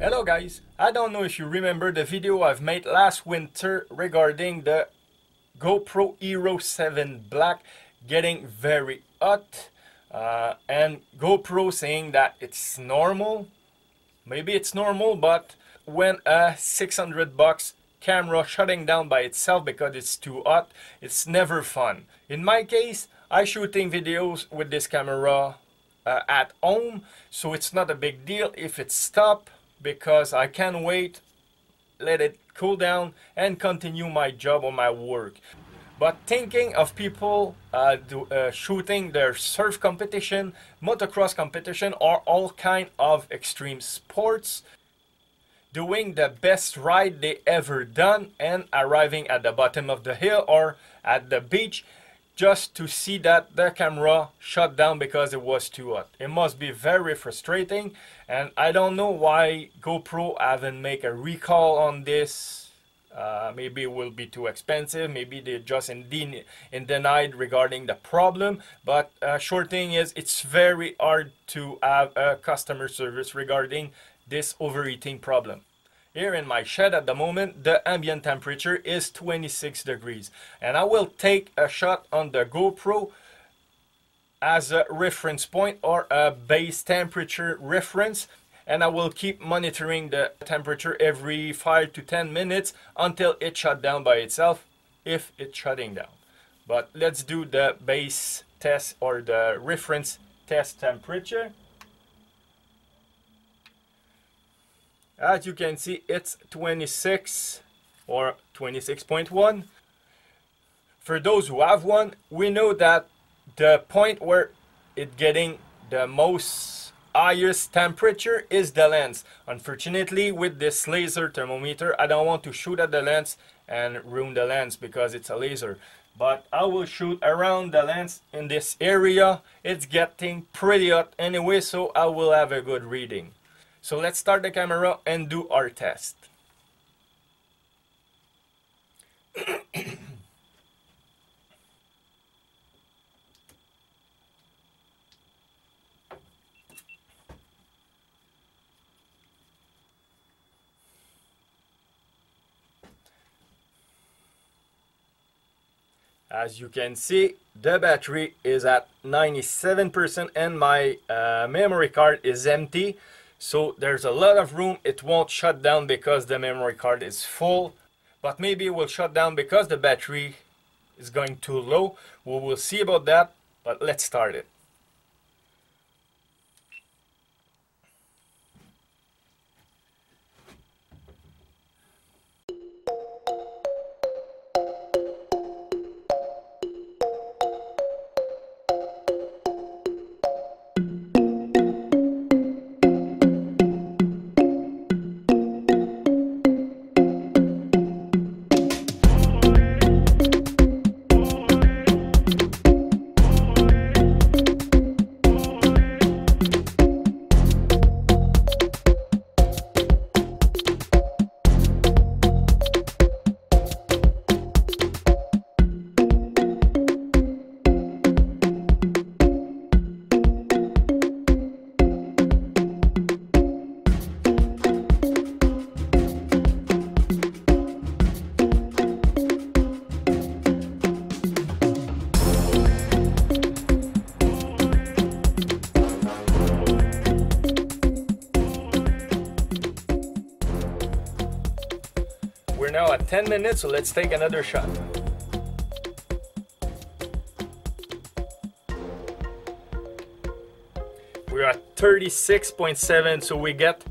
Hello guys, I don't know if you remember the video I've made last winter regarding the GoPro Hero 7 Black getting very hot uh, and GoPro saying that it's normal. Maybe it's normal, but when a 600 bucks camera shutting down by itself because it's too hot, it's never fun. In my case, I shooting videos with this camera uh, at home, so it's not a big deal if it stop because I can't wait, let it cool down and continue my job or my work. But thinking of people uh, do, uh, shooting their surf competition, motocross competition, or all kind of extreme sports, doing the best ride they ever done, and arriving at the bottom of the hill or at the beach, just to see that the camera shut down because it was too hot. It must be very frustrating and I don't know why GoPro haven't make a recall on this. Uh, maybe it will be too expensive. Maybe they just in, in denied regarding the problem. But uh, short thing is, it's very hard to have a customer service regarding this overeating problem. Here in my shed at the moment, the ambient temperature is 26 degrees. And I will take a shot on the GoPro as a reference point or a base temperature reference. And I will keep monitoring the temperature every 5 to 10 minutes until it shut down by itself, if it's shutting down. But let's do the base test or the reference test temperature. As you can see, it's 26 or 26.1. For those who have one, we know that the point where it getting the most highest temperature is the lens. Unfortunately, with this laser thermometer, I don't want to shoot at the lens and ruin the lens because it's a laser. But I will shoot around the lens in this area. It's getting pretty hot anyway, so I will have a good reading. So let's start the camera and do our test. As you can see, the battery is at 97% and my uh, memory card is empty. So there's a lot of room. It won't shut down because the memory card is full. But maybe it will shut down because the battery is going too low. We will see about that. But let's start it. 10 minutes, so let's take another shot. We're at 36.7, so we get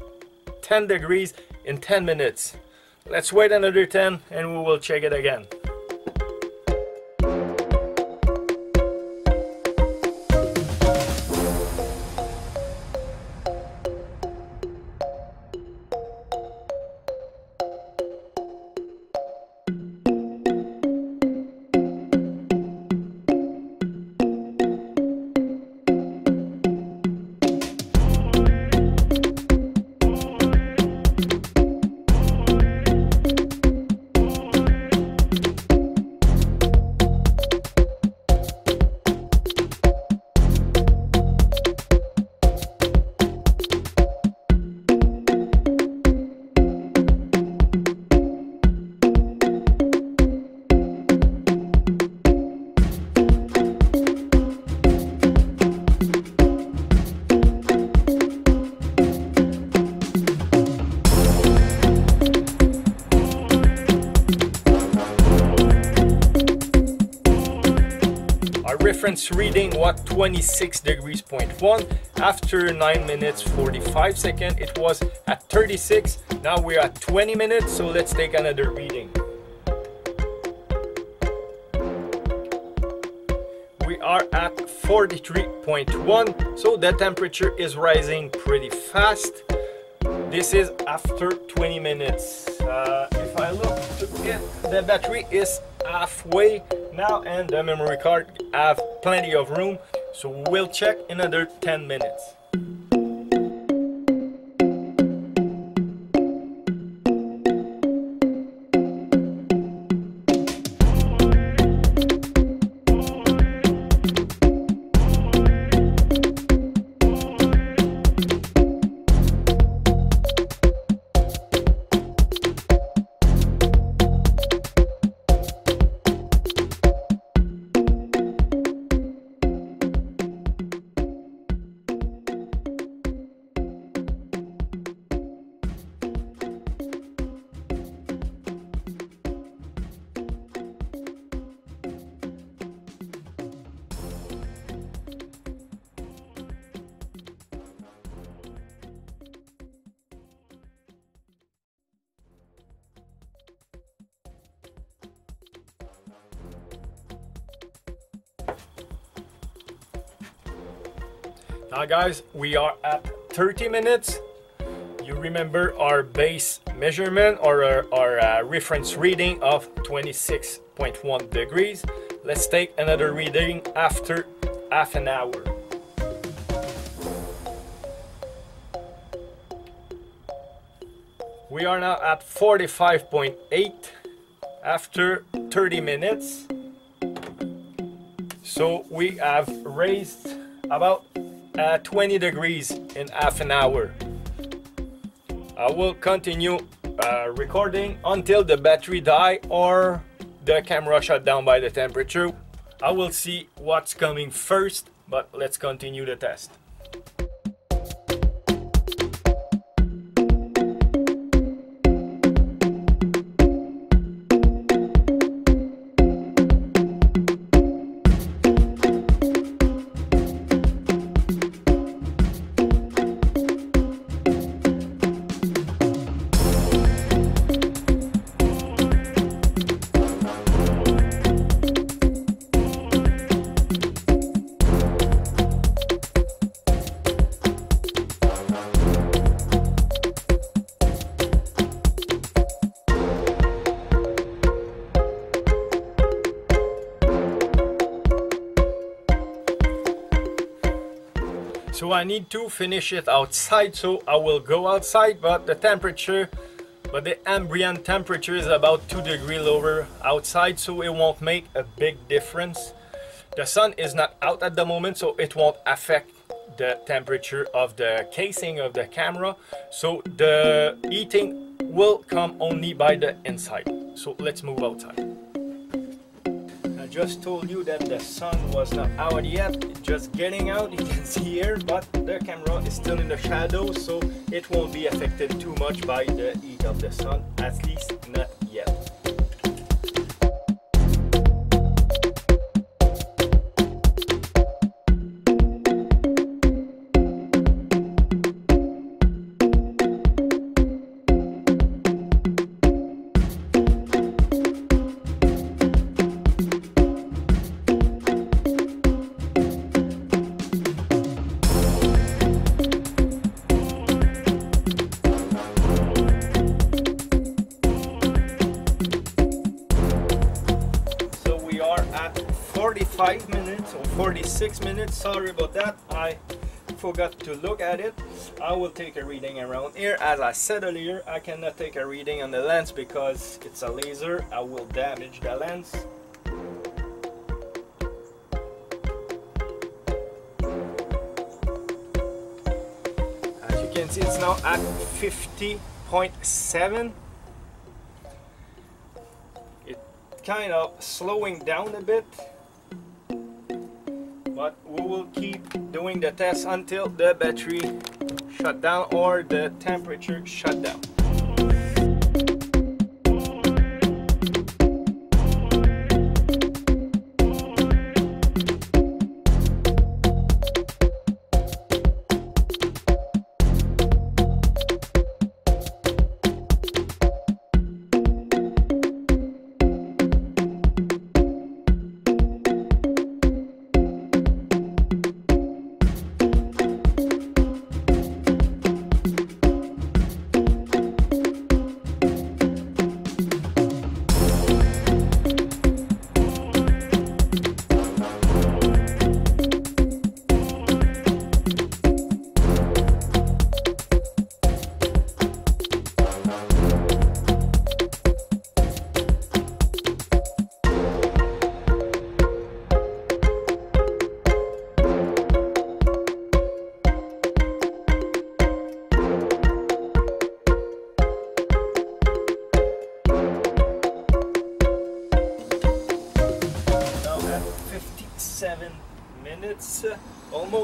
10 degrees in 10 minutes. Let's wait another 10 and we will check it again. Reading was 26 degrees point one. After 9 minutes 45 seconds, it was at 36. Now we're at 20 minutes, so let's take another reading. We are at 43.1, so the temperature is rising pretty fast. This is after 20 minutes. Uh, if I look to it, the battery is halfway now and the memory card have plenty of room so we'll check in another 10 minutes Now guys, we are at 30 minutes. You remember our base measurement or our, our uh, reference reading of 26.1 degrees. Let's take another reading after half an hour. We are now at 45.8 after 30 minutes. So we have raised about uh, 20 degrees in half an hour. I will continue uh, recording until the battery die or the camera shut down by the temperature. I will see what's coming first, but let's continue the test. So I need to finish it outside, so I will go outside, but the temperature, but the ambient temperature is about 2 degree lower outside, so it won't make a big difference. The sun is not out at the moment, so it won't affect the temperature of the casing of the camera. So the heating will come only by the inside. So let's move outside just told you that the sun was not out yet. Just getting out you can see here but the camera is still in the shadow so it won't be affected too much by the heat of the sun at least not 46 minutes. Sorry about that. I forgot to look at it. I will take a reading around here. As I said earlier, I cannot take a reading on the lens because it's a laser. I will damage the lens. As you can see, it's now at 50.7 kind of slowing down a bit but we will keep doing the test until the battery shut down or the temperature shut down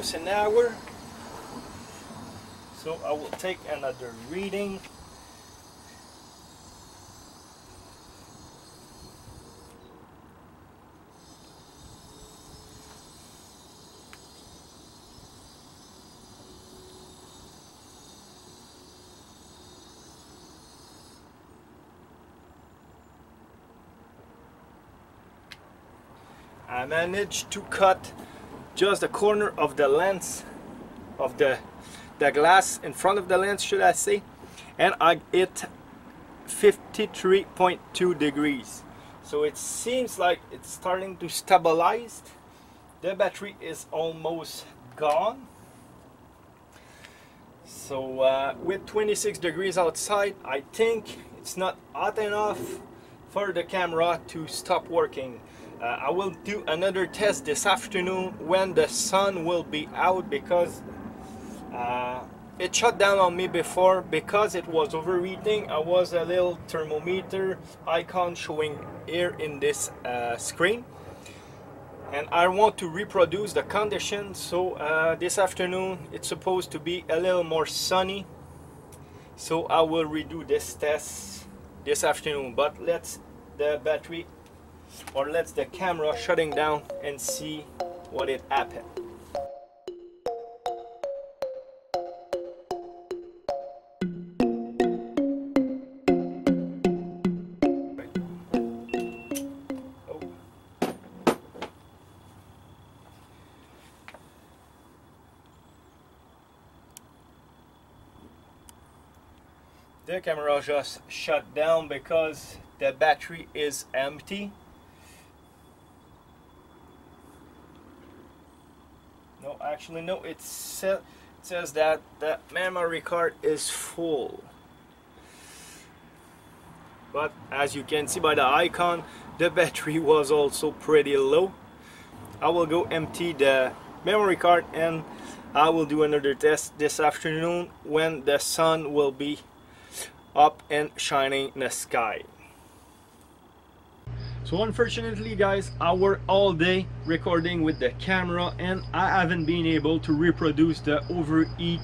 almost an hour so I will take another reading. I managed to cut just the corner of the lens of the the glass in front of the lens should I say. And I hit 53.2 degrees. So it seems like it's starting to stabilize. The battery is almost gone. So uh, with 26 degrees outside I think it's not hot enough for the camera to stop working uh, I will do another test this afternoon when the sun will be out because uh, it shut down on me before. Because it was overheating I was a little thermometer icon showing here in this uh, screen. And I want to reproduce the condition. So uh, this afternoon it's supposed to be a little more sunny. So I will redo this test this afternoon. But let's the battery or let's the camera shutting down and see what it happened. The camera just shut down because the battery is empty no actually no it, sa says that the memory card is full. But as you can see by the icon the battery was also pretty low. I will go empty the memory card and I will do another test this afternoon when the sun will be up and shining in the sky so unfortunately guys, I work all day recording with the camera and I haven't been able to reproduce the overheat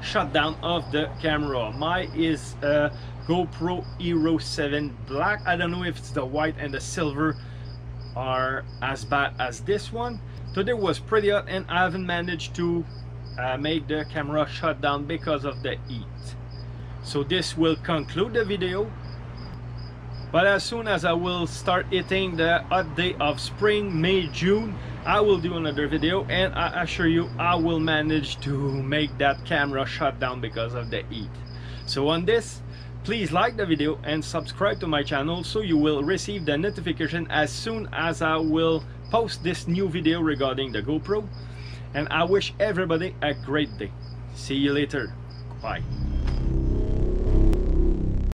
shutdown of the camera. My is a GoPro Hero 7 Black. I don't know if it's the white and the silver are as bad as this one. Today was pretty hot and I haven't managed to uh, make the camera shut down because of the heat. So this will conclude the video but as soon as I will start hitting the hot day of spring May June I will do another video and I assure you I will manage to make that camera shut down because of the heat. So on this please like the video and subscribe to my channel so you will receive the notification as soon as I will post this new video regarding the GoPro. And I wish everybody a great day. See you later. Bye